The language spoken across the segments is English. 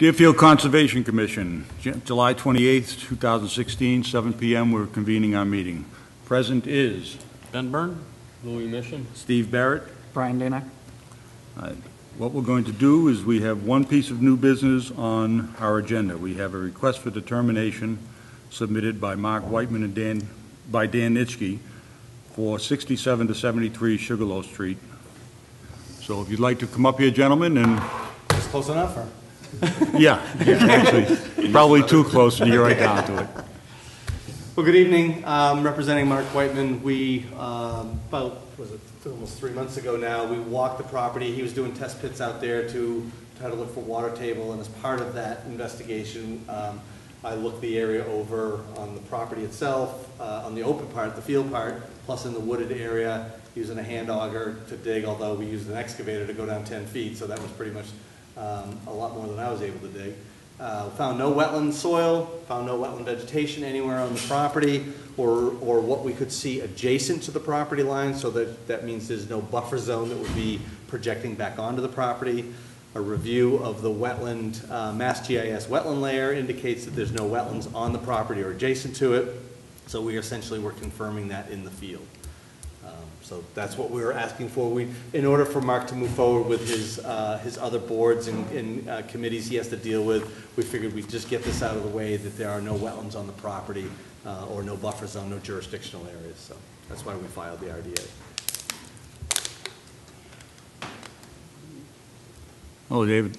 Deerfield Conservation Commission, J- July 28th, 2016, 7 PM, we're convening our meeting. Present is Ben Byrne? Louis Mission? Steve Barrett. Brian Dana. Uh, what we're going to do is we have one piece of new business on our agenda. We have a request for determination submitted by Mark Whitman and Dan, by Dan Nitschke for 67 to 73 Sugarloaf Street. So if you'd like to come up here, gentlemen, and, It's close enough, or? yeah, yeah, actually, probably too close, and you're right down to it. Well, good evening. Um, Representing Mark Whiteman, we, um, about, was it almost three months ago now, we walked the property. He was doing test pits out there to try to look for water table, and as part of that investigation, um, I looked the area over on the property itself, uh, on the open part, the field part, plus in the wooded area, using a hand auger to dig, although we used an excavator to go down 10 feet, so that was pretty much um, a lot more than I was able to dig. Uh, Found no wetland soil, found no wetland vegetation anywhere on the property, or, or what we could see adjacent to the property line, so that, that means there's no buffer zone that would be projecting back onto the property. A review of the wetland, uh, Mass GIS wetland layer indicates that there's no wetlands on the property or adjacent to it, so we essentially were confirming that in the field. So that's what we were asking for. We, in order for Mark to move forward with his, uh, his other boards and, and uh, committees he has to deal with, we figured we'd just get this out of the way, that there are no wetlands on the property, uh, or no buffer zone, no jurisdictional areas, so that's why we filed the RDA. Hello, David.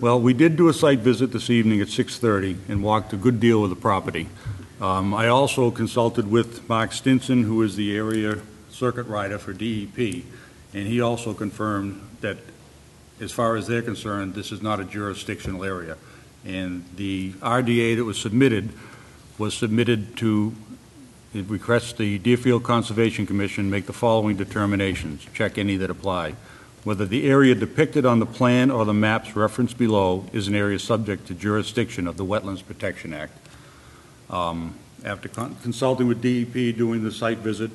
Well, we did do a site visit this evening at 6:30 and walked a good deal of the property. Um, I also consulted with Mark Stinson, who is the area circuit rider for DEP, and he also confirmed that, as far as they're concerned, this is not a jurisdictional area. And the RDA that was submitted was submitted to, it requests the Deerfield Conservation Commission make the following determinations, check any that apply whether the area depicted on the plan or the maps referenced below is an area subject to jurisdiction of the Wetlands Protection Act. Um, After con- consulting with DEP, doing the site visit,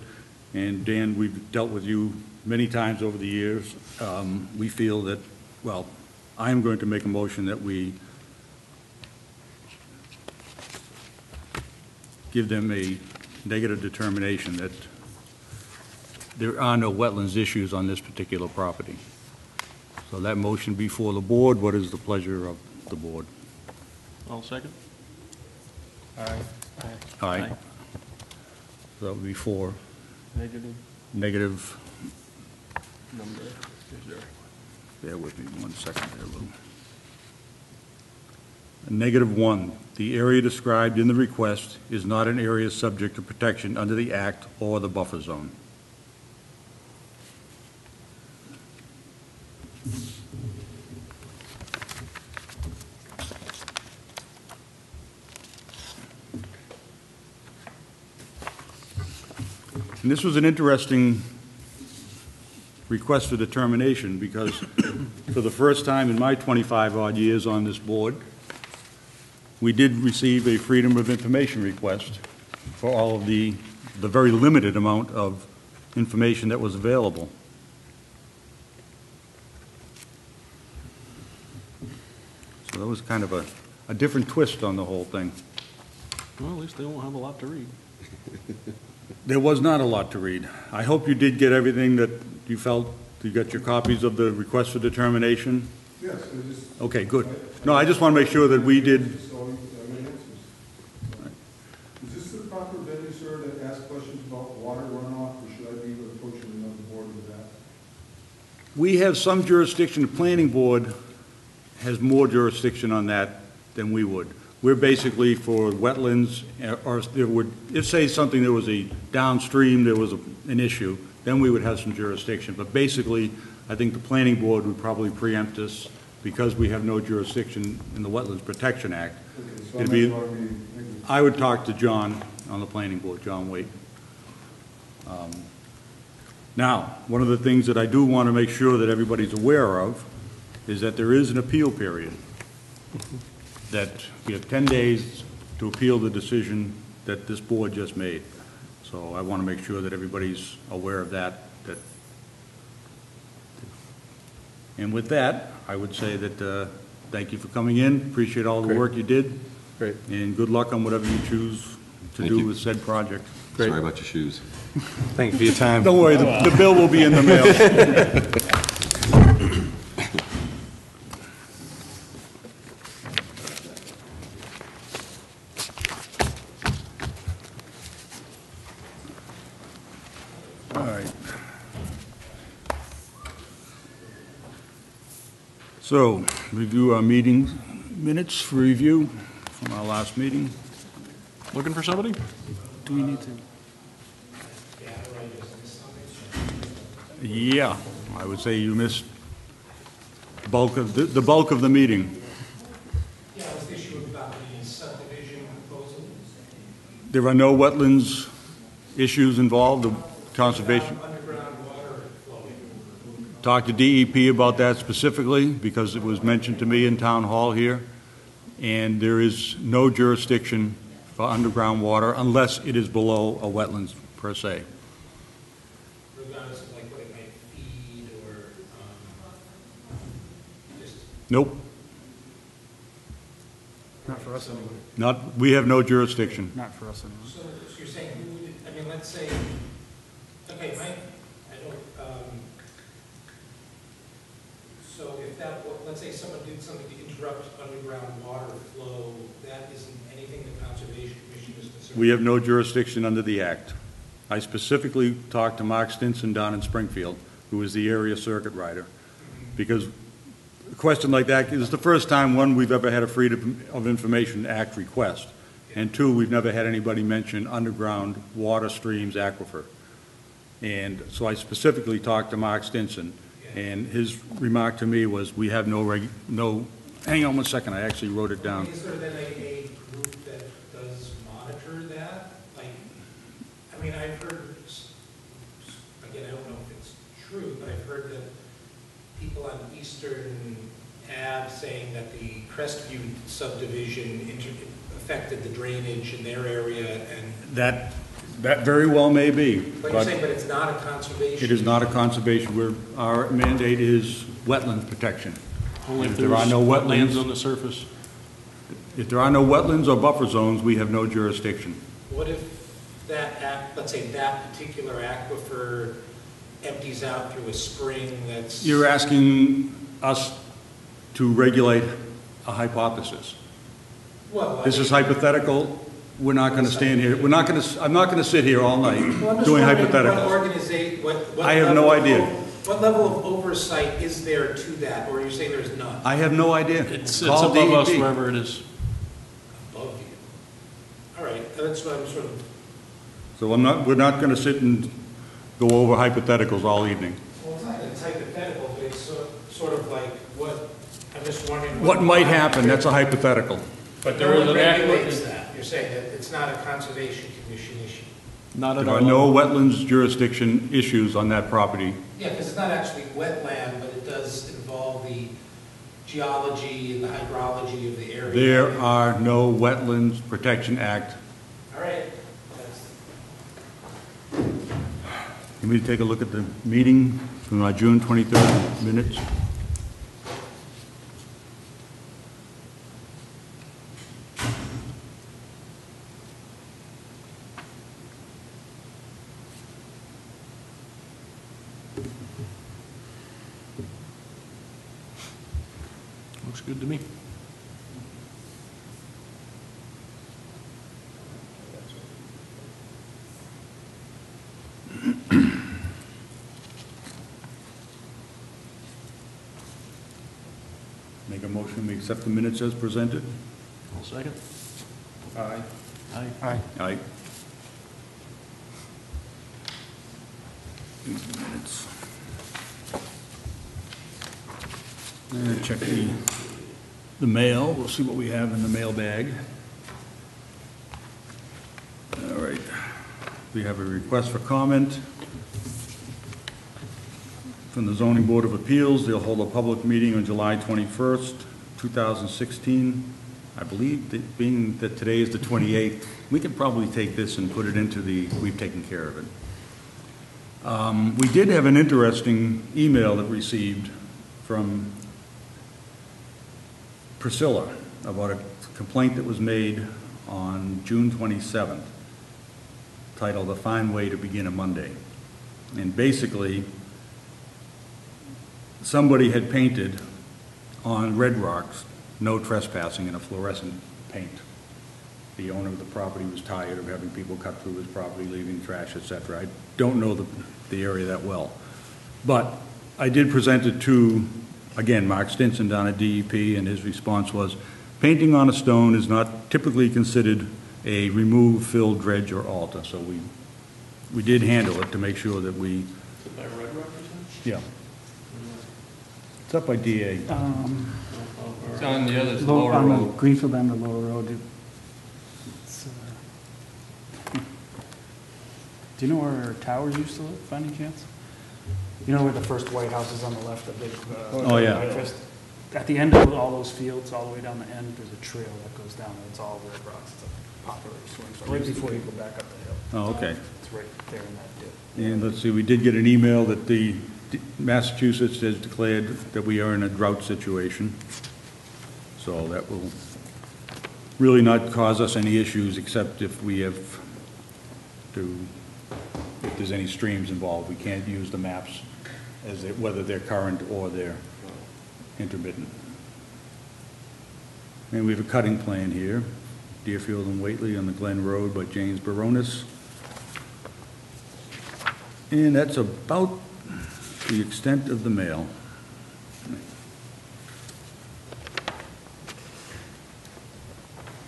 and Dan, we've dealt with you many times over the years, um, we feel that, well, I am going to make a motion that we give them a negative determination that there are no wetlands issues on this particular property. So that motion before the board, what is the pleasure of the board? All second? Aye. Aye. So that would be four, Negative negative, number is there? bear with me one second there, Lou. Negative one, the area described in the request is not an area subject to protection under the Act or the buffer zone. And this was an interesting request for determination, because for the first time in my 25-odd years on this board, we did receive a Freedom of Information request for all of the, the very limited amount of information that was available. So that was kind of a, a different twist on the whole thing. Well, at least they won't have a lot to read. There was not a lot to read. I hope you did get everything that you felt, you got your copies of the request for determination? Yes, I just. Okay, good. No, I just want to make sure that we did, So, I mean, answers. Is this the proper venue, sir, to ask questions about water runoff, or should I be approaching another board with that? we have some jurisdiction, the planning board has more jurisdiction on that than we would. We're basically for wetlands, uh, or if there would, if say something, there was a downstream, there was a- an issue, then we would have some jurisdiction. But basically, I think the planning board would probably preempt us because we have no jurisdiction in the Wetlands Protection Act. Okay, so It'd I'm be- going to be. I would talk to John on the planning board, John Waite. Um, Now, one of the things that I do want to make sure that everybody's aware of is that there is an appeal period. That we have 10 days to appeal the decision that this board just made. So I want to make sure that everybody's aware of that, that. And with that, I would say that uh, thank you for coming in, appreciate all the Great. work you did, Great. and good luck on whatever you choose to Thank do you. with said project. Great. Sorry about your shoes. Thank you for your time. Don't worry, the the bill will be in the mail. All right. So, review our meeting minutes for review from our last meeting. Looking for somebody? Do we need to? Yeah, I would say you missed bulk of, the the bulk of the meeting. Yeah, it was the issue about the subdivision proposal. There are no wetlands issues involved, the conservation. Underground water flowing. Talked to DEP about that specifically, because it was mentioned to me in town hall here, and there is no jurisdiction for underground water unless it is below a wetlands per se. regardless of like what it might feed or, um, just, Nope, Not for us anyway. not, we have no jurisdiction. Not for us anyway. so, so you're saying, I mean, let's say, okay, Mike, I don't, um, so if that, let's say someone did something to interrupt underground water flow, that isn't anything the Conservation Commission is concerned We have no jurisdiction under the act. I specifically talked to Mark Stinson down in Springfield, who is the area circuit rider, because a question like that is the first time, one, we've ever had a Freedom of Information Act request, and two, we've never had anybody mention underground water streams aquifer. And so I specifically talked to Mark Stinson, and his remark to me was, we have no reg, no, hang on one second, I actually wrote it down. Is there then a, a group that does monitor that? Like, I mean, I've heard, s- again, I don't know if it's true, but I've heard that people on Eastern Ave saying that the Crestview subdivision inter, affected the drainage in their area and, That, that very well may be, but you're saying, but it's not a conservation? It is not a conservation, where our mandate is wetland protection. Only if If there are no wetlands wetlands- on the surface. If there are no wetlands or buffer zones, we have no jurisdiction. What if that, ac- let's say that particular aquifer empties out through a spring that's? You're asking us to regulate a hypothesis. Well, I This is hypothetical, we're not gonna stand here, we're not gonna, I'm not gonna sit here all night Well, I'm just doing wondering What hypotheticals. organization, what, what. I have no level of idea. What level of oversight is there to that, or are you say there's none I have no idea. It's, it's Call above us DEP. wherever it is. above you? All right, that's what I'm sort of, So I'm not, we're not gonna sit and go over hypotheticals all evening. well, it's not, it's hypothetical, but it's sort, sort of like what, I'm just wondering. What might happen, that's a hypothetical. But there is no one an act- regulates that, you're saying that it's not a conservation commission issue? Not at There our are no wetlands jurisdiction issues on that property. Yeah, because it's not actually wetland, but it does involve the geology and the hydrology of the area. There are no Wetlands Protection Act. All right, that's, Can we take a look at the meeting from our June 23rd minutes? Looks good to me. Make a motion, we accept the minutes as presented? I'll second. Aye. Aye. Aye. Aye. Minutes. And check the, the mail, we'll see what we have in the mail bag. All right, we have a request for comment from the zoning board of appeals. They'll hold a public meeting on July 21st, 2016. I believe that being that today is the 28th, we could probably take this and put it into the, we've taken care of it. Um, We did have an interesting email that received from Priscilla about a complaint that was made on June 27th, titled "A Fine Way to Begin a Monday." And basically, somebody had painted on red rocks, "No trespassing" in a fluorescent paint. The owner of the property was tired of having people cut through his property, leaving trash, etc. I don't know the, the area that well. But I did present it to, again, Mark Stinson down at DEP, and his response was, painting on a stone is not typically considered a remove, fill, dredge, or alter. So we, we did handle it to make sure that we, Is it by Red Rock yeah. It's up by DA. Um, It's on the other low, lower on the road. Greenfield end of Lower Road. it- it's, uh, Do you know where towers used to live, by any chance? You know where the first White House is on the left, the big, uh. Oh, yeah. breakfast? At the end of all those fields, all the way down the end, there's a trail that goes down, and it's all red rocks, it's a popular swing, so right before you go back up the hill. Oh, okay. It's right there in that dip. And let's see, we did get an email that the Massachusetts has declared that we are in a drought situation. So that will really not cause us any issues, except if we have to, if there's any streams involved, we can't use the maps as, they- whether they're current or they're intermittent. And we have a cutting plan here, Deerfield and Whately on the Glen Road by James Baronis. And that's about the extent of the mail.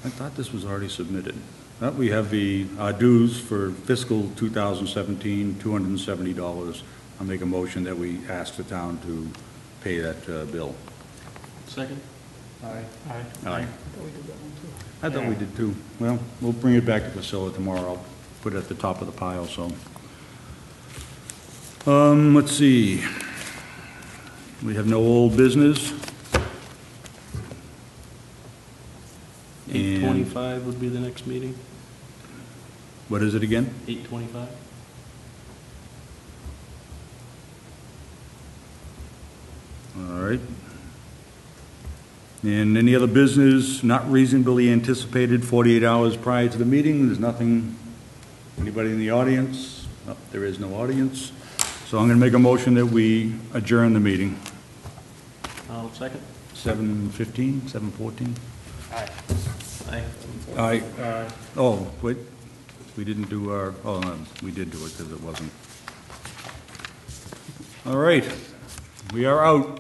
I thought this was already submitted. Uh, We have the uh, dues for fiscal 2017, $270. I'll make a motion that we ask the town to pay that uh, bill. Second? Aye. Aye. Aye. I thought we did too. I thought we did too. Well, we'll bring it back to Priscilla tomorrow. I'll put it at the top of the pile, so. Um, let's see. We have no old business. Eight And- twenty-five would be the next meeting? What is it again? Eight twenty-five? All right. And any other business not reasonably anticipated 48 hours prior to the meeting? There's nothing, anybody in the audience? There is no audience. So I'm going to make a motion that we adjourn the meeting. I'll second. 7:15, 7:14? Aye. Aye. Aye. Oh, wait, we didn't do our, oh, no, we did do it because it wasn't. All right, we are out.